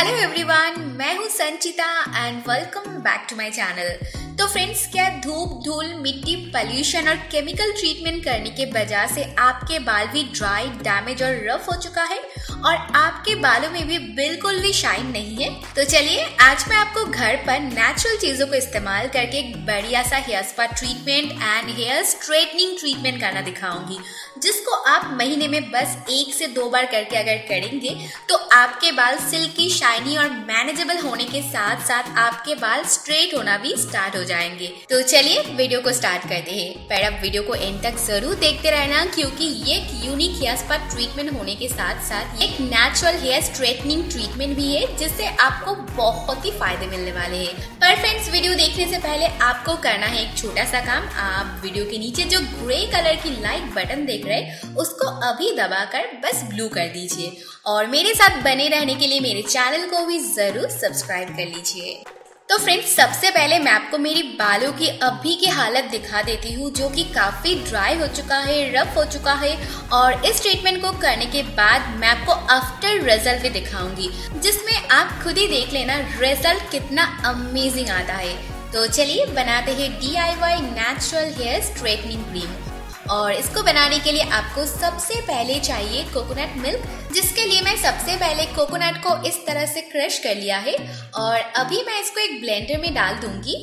Hello everyone मैं हूँ Sanchita and welcome back to my channel तो फ्रेंड्स क्या धूप, धूल, मिट्टी पॉल्यूशन और केमिकल ट्रीटमेंट करने के वजह से आपके बाल भी ड्राई डैमेज और रफ हो चुका है? और आपके बालों में भी बिल्कुल भी शाइन नहीं है? तो चलिए, आज मैं आपको घर पर नेचुरल चीज़ों को इस्तेमाल करके एक बढ़िया सा hair spa treatment and hair straightening treatment करना दिखाऊँगी। जिसको आप महीने में बस एक से दो बार करके अगर करेंगे तो आपके बाल सिल्की शाइनी और मैनेजेबल होने के साथ साथ आपके बाल स्ट्रेट होना भी स्टार्ट हो जाएँगे। तो चलिए वीडियो को स्टार्ट करते हैं। पर अब वीडियो को एंड तक ज़रूर देखते रहना, क्योंकि ये एक यूनिक हेयर स्पा ट्रीटमेंट होने के साथ साथ एक नेचुरल हेयर स्ट्रेटनिंग ट्रीटमेंट भी है, जिससे आपको बहुत ही फ़ायदे मिलने वाले हैं। पर फ्रेंड्स वीडियो देखने से पहले आपको करना है एक छोटा सा काम। आप वीडियो के नीचे जो ग्रे कलर की लाइक बटन देख रहे उसको अभी दबाकर बस ब्लू कर दीजिए। और मेरे साथ बने रहने के लिए मेरे चैनल को भी ज़रूर सब्सक्राइब कर लीजिए। तो फ्रेंड्स सबसे पहले मैं आपको मेरी बालों की अभी की हालत दिखा देती हूँ, जो कि काफ़ी ड्राई हो चुका है रफ हो चुका है। और इस ट्रीटमेंट को करने के बाद मैं आपको आफ्टर रिज़ल्ट भी दिखाऊँगी, जिसमें आप खुद ही देख लेना रिज़ल्ट कितना अमेजिंग आता है। तो चलिए बनाते हैं D I Y natural hair straightening cream और इसको बनाने के लिए आपको सबसे पहले चाहिए कोकोनट मिल्क जिसके लिए मैं सबसे पहले कोकोनट को इस तरह से क्रश कर लिया है। और अभी मैं इसको एक ब्लेंडर में डाल दूँगी।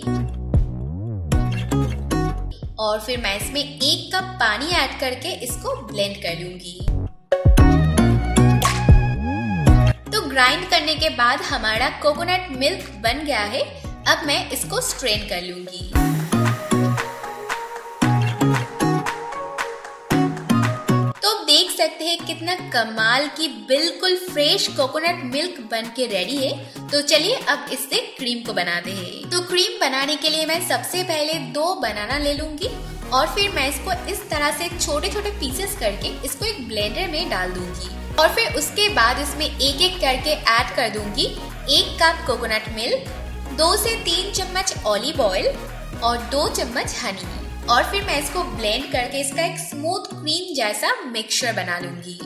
और फिर मैं इसमें एक कप पानी ऐड करके इसको ब्लेंड कर लूँगी। तो ग्राइंड करने के बाद हमारा कोकोनट मिल्क बन गया है। अब मैं इसको स्ट्रेन कर लूँगी। कितना कमाल की बिल्कुल फ्रेश कोकोनट मिल्क बन के रेडी है। तो चलिए अब इससे क्रीम को बनाते हैं। तो क्रीम बनाने के लिए मैं सबसे पहले दो बनाना ले लूँगी और फिर मैं इसको इस तरह से छोटे छोटे पीसेस करके इसको एक ब्लेंडर में डाल दूँगी। और फिर उसके बाद इसमें एक एक करके ऐड कर दूँगी एक कप कोकोनट मिल्क दो से तीन चम्मच ऑलिव ऑयल और दो चम्मच हनी और फिर मैं इसको ब्लेंड करके इसका एक स्मूथ क्रीम जैसा मिक्सचर बना लूँगी।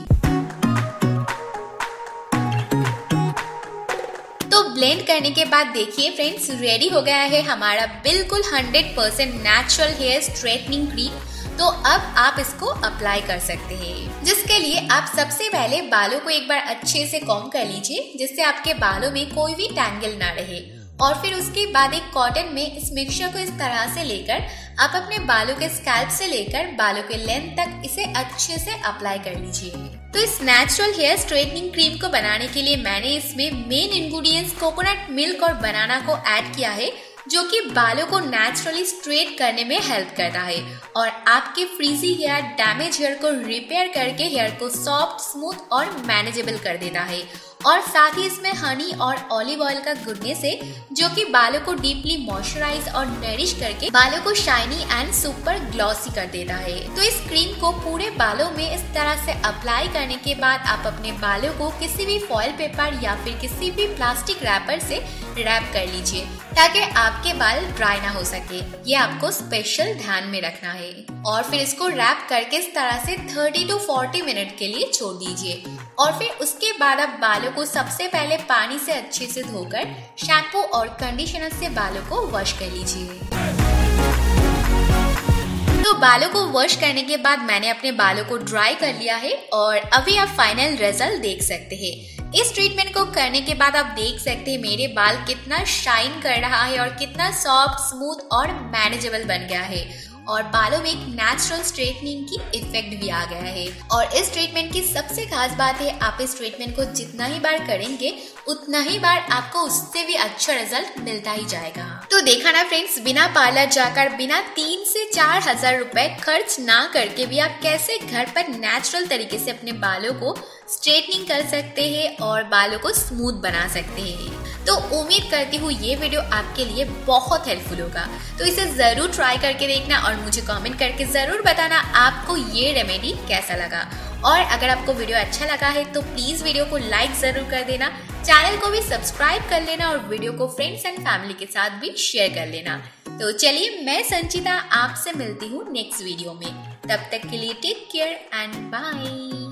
तो ब्लेंड करने के बाद देखिए फ्रेंड्स रेडी हो गया है हमारा बिल्कुल 100% नेचुरल हेयर स्ट्रेटनिंग क्रीम तो अब आप इसको अप्लाई कर सकते हैं। जिसके लिए आप सबसे पहले बालों को एक बार अच्छे से कॉम कर लीजिए, जिससे आपके बालों में कोई भी टैंगल ना रहे। और फिर उसके बाद एक कॉटन में इस मिक्सचर को इस तरह से लेकर आप अपने बालों के स्कैल्प से लेकर बालों के लेंथ तक इसे अच्छे से अप्लाई कर लीजिए। तो इस नेचुरल हेयर स्ट्रेटनिंग क्रीम को बनाने के लिए मैंने इसमें मेन इंग्रेडिएंट्स कोकोनट मिल्क और बनाना को ऐड किया है, जो कि बालों को नेचुरली स्ट्रेट करने में हेल्प करता है और आपके फ्रीजी हेयर डैमेज हेयर को रिपेयर करके हेयर को सॉफ्ट स्मूथ और मैनेजेबल कर देता है। और साथ ही इसमें हनी और ऑलिव ऑयल का गुड़ने है जो कि बालों को डीपली मॉइस्चराइज और नरिश करके बालों को शाइनी एंड सुपर ग्लॉसी कर देता है। तो इस क्रीम को पूरे बालों में इस तरह से अप्लाई करने के बाद आप अपने बालों को किसी भी फॉइल पेपर या फिर किसी भी प्लास्टिक रैपर से रैप कर लीजिए, ताकि आपके बाल ड्राई ना हो सके। ये आपको स्पेशल ध्यान में रखना है। और फिर इसको रैप करके इस तरह से 30 टू 40 मिनट के लिए छोड़ दीजिए। और फिर उसके बाद आप बालों को सबसे पहले पानी से अच्छे से धोकर शैम्पू और कंडीशनर से बालों को वॉश कर लीजिए। तो बालों को वॉश करने के बाद मैंने अपने बालों को ड्राई कर लिया है और अभी आप फाइनल रिज़ल्ट देख सकते हैं। इस ट्रीटमेंट को करने के बाद आप देख सकते हैं मेरे बाल कितना शाइन कर रहा है और कितना सॉफ्ट, स्मूथ और मैनेजेबल बन गया है। और बालों में एक नेचुरल स्ट्रेटनिंग की इफ़ेक्ट भी आ गया है। और इस ट्रीटमेंट की सबसे खास बात है, आप इस ट्रीटमेंट को जितना ही बार करेंगे, उतना ही बार आपको उससे भी अच्छा रिज़ल्ट मिलता ही जाएगा। तो देखा ना फ्रेंड्स बिना पार्लर जाकर, बिना तीन से चार हज़ार रूपए खर्च ना करके भी आप कैसे घर पर नेचुरल तरीके से अपने बालों को स्ट्रेटनिंग कर सकते हैं और बालों को स्मूथ बना सकते हैं। तो उम्मीद करती हूँ ये वीडियो आपके लिए बहुत हेल्पफुल होगा। तो इसे ज़रूर ट्राई करके देखना और मुझे कमेंट करके ज़रूर बताना आपको ये रेमेडी कैसा लगा। और अगर आपको वीडियो अच्छा लगा है तो प्लीज़ वीडियो को लाइक ज़रूर कर देना चैनल को भी सब्सक्राइब कर लेना और वीडियो को फ्रेंड्स एंड फैमिली के साथ भी शेयर कर लेना। तो चलिए, मैं संचिता आपसे मिलती हूँ नेक्स्ट वीडियो में। तब तक के लिए टेक केयर एंड बाय